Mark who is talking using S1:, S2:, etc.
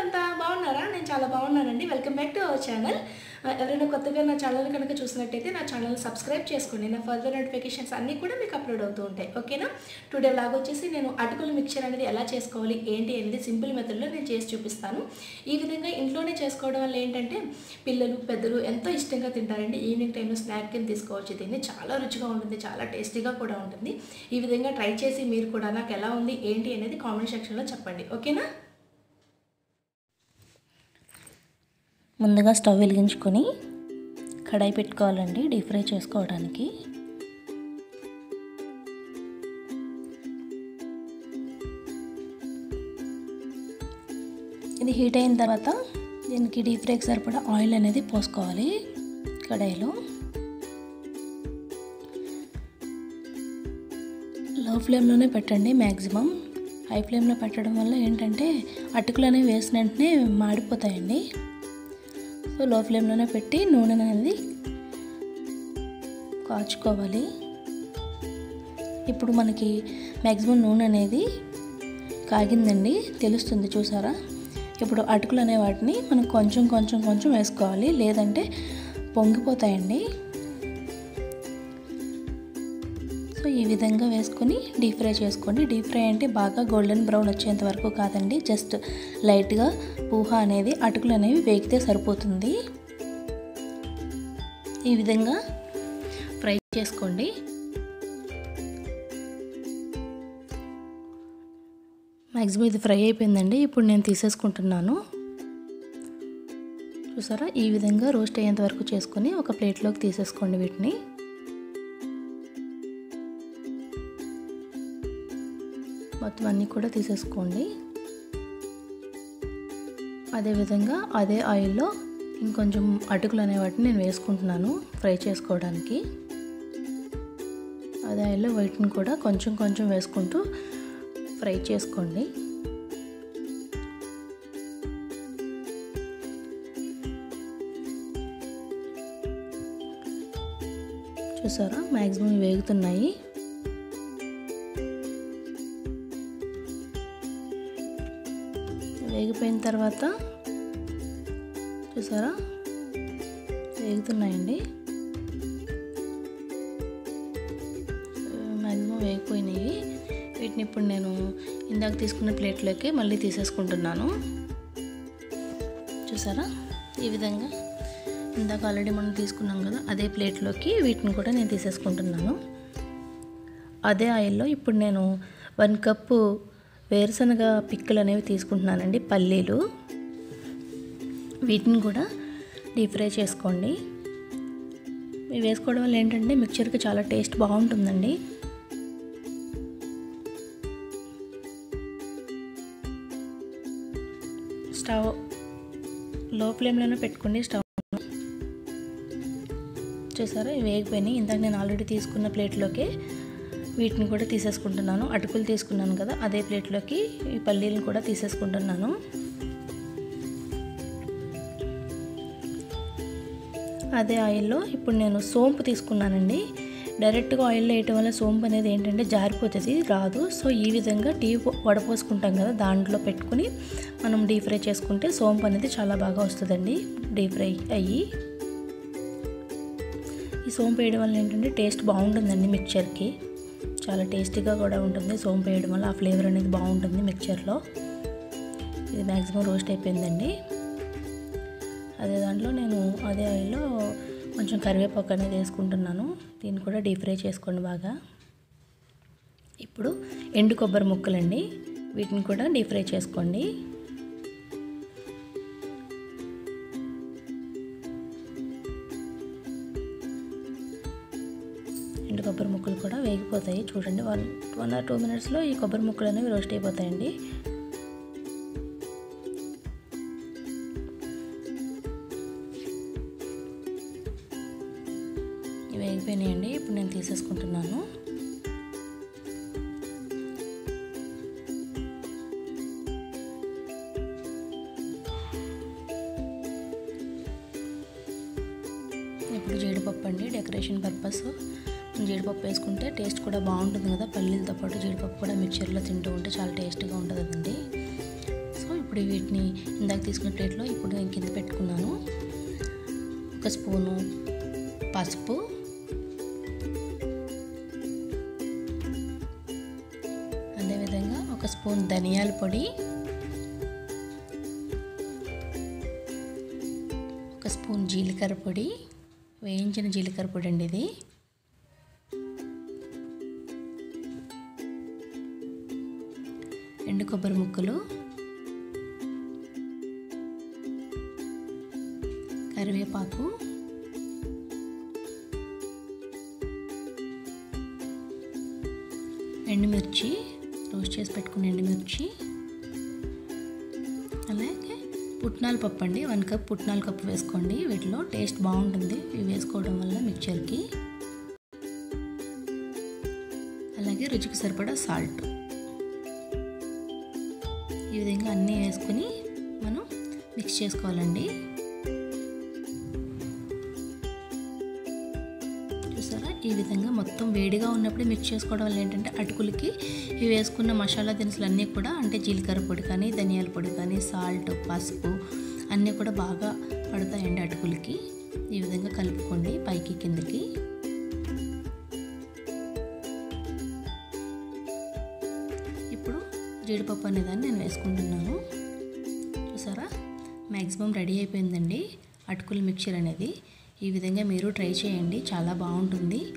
S1: వాళ్ళంతా బాగున్నారా? నేను చాలా బాగున్నానండి. Welcome back to our channel ఎవరైనా కొత్తగా నా ఛానల్ కనుక చూసినట్టయితే నా ఛానల్ సబ్స్క్రైబ్ చేసుకోండి. నా ఫర్దర్ నోటిఫికేషన్స్ అన్నీ కూడా మీకు అప్లోడ్ అవుతూ ఉంటాయి. ఓకేనా టుడే లాగా వచ్చేసి నేను అటుకుల మిక్చర్ అనేది ఎలా చేసుకోవాలి ఏంటి అనేది సింపుల్ మెథడ్లో నేను చేసి చూపిస్తాను. ఈ విధంగా ఇంట్లోనే చేసుకోవడం వల్ల ఏంటంటే పిల్లలు పెద్దలు ఎంతో ఇష్టంగా తింటారండి. ఈవినింగ్ టైంలో స్నాక్ కింద తీసుకోవచ్చు. దీన్ని చాలా రుచిగా ఉంటుంది చాలా టేస్టీగా కూడా ఉంటుంది. ఈ విధంగా ట్రై చేసి మీరు కూడా నాకు ఎలా ఉంది ఏంటి అనేది కామెంట్ సెక్షన్లో చెప్పండి. ఓకేనా
S2: ముందుగా స్టవ్ వెలిగించుకొని కడాయి పెట్టుకోవాలండి డీప్ ఫ్రై చేసుకోవడానికి. ఇది హీట్ అయిన తర్వాత దీనికి డీప్ ఫ్రైకి సరిపడా ఆయిల్ అనేది పోసుకోవాలి కడాయిలో. లో ఫ్లేమ్లోనే పెట్టండి మ్యాక్సిమం హై ఫ్లేమ్లో పెట్టడం వల్ల ఏంటంటే అటుకులు అనేవి వేసిన వెంటనే మాడిపోతాయండి. సో లో ఫ్లేమ్లోనే పెట్టి నూనె అనేది కాచుకోవాలి. ఇప్పుడు మనకి మ్యాక్సిమం నూనె అనేది కాగిందండి. తెలుస్తుంది చూసారా? ఇప్పుడు అటుకులు అనే వాటిని మనం కొంచెం కొంచెం కొంచెం వేసుకోవాలి. లేదంటే పొంగిపోతాయండి. ఈ విధంగా వేసుకొని డీప్ ఫ్రై చేసుకోండి. డీప్ ఫ్రై అంటే బాగా గోల్డెన్ బ్రౌన్ వచ్చేంత వరకు కాదండి. జస్ట్ లైట్గా పూహ అనేది అటుకులు అనేవి వేగితే సరిపోతుంది. ఈ విధంగా ఫ్రై చేసుకోండి. మ్యాక్సిమం ఇది ఫ్రై అయిపోయిందండి. ఇప్పుడు నేను తీసేసుకుంటున్నాను. చూసారా? ఈ విధంగా రోస్ట్ అయ్యేంత వరకు చేసుకొని ఒక ప్లేట్లోకి తీసేసుకోండి వీటిని. మొత్తం అన్నీ కూడా తీసేసుకోండి. అదేవిధంగా అదే ఆయిల్లో ఇంకొంచెం అటుకులు అనే వాటిని నేను వేసుకుంటున్నాను ఫ్రై చేసుకోవడానికి. అదే ఆయిల్లో వైట్ని కూడా కొంచెం కొంచెం వేసుకుంటూ ఫ్రై చేసుకోండి. చూసారా? మ్యాక్సిమం వేగుతున్నాయి. వేగిపోయిన తర్వాత చూసారా? వేగుతున్నాయండి. మ్యాక్సిమం వేగిపోయినాయి. వీటిని ఇప్పుడు నేను ఇందాక తీసుకున్న ప్లేట్లోకి మళ్ళీ తీసేసుకుంటున్నాను. చూసారా? ఈ విధంగా ఇందాక ఆల్రెడీ మనం తీసుకున్నాం కదా అదే ప్లేట్లోకి వీటిని కూడా నేను తీసేసుకుంటున్నాను. అదే ఆయిల్లో ఇప్పుడు నేను వన్ కప్పు వేరుశనగ పిక్కులు అనేవి తీసుకుంటున్నానండి పల్లీలు. వీటిని కూడా డీప్ ఫ్రై చేసుకోండి. ఇవి వేసుకోవడం వల్ల ఏంటంటే మిక్చర్కి చాలా టేస్ట్ బాగుంటుందండి. స్టవ్లో ఫ్లేమ్లోనే పెట్టుకోండి స్టవ్ చూసారా? ఇవి వేగిపోయినాయి. ఇందాక నేను ఆల్రెడీ తీసుకున్న ప్లేట్లోకి వీటిని కూడా తీసేసుకుంటున్నాను. అటుకులు తీసుకున్నాను కదా అదే ప్లేట్లోకి ఈ పల్లీలను కూడా తీసేసుకుంటున్నాను. అదే ఆయిల్లో ఇప్పుడు నేను సోంపు తీసుకున్నానండి. డైరెక్ట్గా ఆయిల్లో వేయటం వల్ల సోంపు అనేది ఏంటంటే జారిపోతుంది రాదు. సో ఈ విధంగా టీ వడపోసుకుంటాం కదా దాంట్లో పెట్టుకుని మనం డీప్ ఫ్రై చేసుకుంటే సోంపు అనేది చాలా బాగా వస్తుందండి డీప్ ఫ్రై అయ్యి. ఈ సోంపు వేయడం వల్ల ఏంటంటే టేస్ట్ బాగుంటుందండి మిక్చర్కి. చాలా టేస్టీగా కూడా ఉంటుంది. సోంపు వేయడం వల్ల ఆ ఫ్లేవర్ అనేది బాగుంటుంది మిక్చర్లో. ఇది మ్యాక్సిమం రోస్ట్ అయిపోయిందండి. అదే దాంట్లో నేను అదే ఆయిల్లో కొంచెం కరివేపాకు అనేది వేసుకుంటున్నాను. దీన్ని కూడా డీప్ ఫ్రై చేసుకోండి బాగా. ఇప్పుడు ఎండు కొబ్బరి ముక్కలండి. వీటిని కూడా డీప్ ఫ్రై చేసుకోండి. ఎండు కొబ్బరి ముక్కలు కూడా వేగిపోతాయి. చూడండి వన్ వన్ ఆర్ టూ మినిట్స్లో ఈ కొబ్బరి ముక్కలు అనేవి రోస్ట్ అయిపోతాయండి. వేగిపోయినాయండి. ఇప్పుడు నేను తీసేసుకుంటున్నాను. ఇప్పుడు జీడిపప్పు అండి. Decoration purpose. జీడిపప్పు వేసుకుంటే టేస్ట్ కూడా బాగుంటుంది కదా. పల్లీలతో పాటు జీడిపప్పు కూడా మిక్చర్లో తింటూ ఉంటే చాలా టేస్ట్గా ఉంటుందండి సో ఇప్పుడు వీటిని ఇందాక తీసుకున్న ప్లేట్లో ఇప్పుడు నేను కింద పెట్టుకున్నాను. ఒక స్పూను పసుపు. అదేవిధంగా ఒక స్పూన్ ధనియాల పొడి. ఒక స్పూన్ జీలకర్ర పొడి. వేయించిన జీలకర్ర పొడి అండి ఇది. ఎండు కొబ్బరి ముక్కలు కరివేపాకు ఎండుమిర్చి రోస్ట్ చేసి పెట్టుకున్న ఎండుమిర్చి అలాగే పుట్నాల పప్పు అండి. వన్ కప్ పుట్నాల కప్పు వేసుకోండి. వీటిలో టేస్ట్ బాగుంటుంది. ఇవి వేసుకోవడం వల్ల మిక్చర్కి. అలాగే రుచికి సరిపడా సాల్ట్. అన్నీ వేసుకొని మనం మిక్స్ చేసుకోవాలండి. చూసారా? ఈ విధంగా మొత్తం వేడిగా ఉన్నప్పుడే మిక్స్ చేసుకోవడం వల్ల ఏంటంటే అటుకులకి ఇవి వేసుకున్న మసాలా దినుసులు అన్నీ కూడా అంటే జీలకర్ర పొడి కానీ ధనియాల పొడి కానీ సాల్ట్ పసుపు అన్నీ కూడా బాగా పడతాయండి అటుకులకి. ఈ విధంగా కలుపుకోండి పైకి కిందకి. జీడిపప్పు అనేదాన్ని నేను వేసుకుంటున్నాను. చూసారా? మ్యాక్సిమం రెడీ అయిపోయిందండి. అటుకుల మిక్చర్ అనేది. ఈ విధంగా మీరు ట్రై చేయండి. చాలా బాగుంటుంది.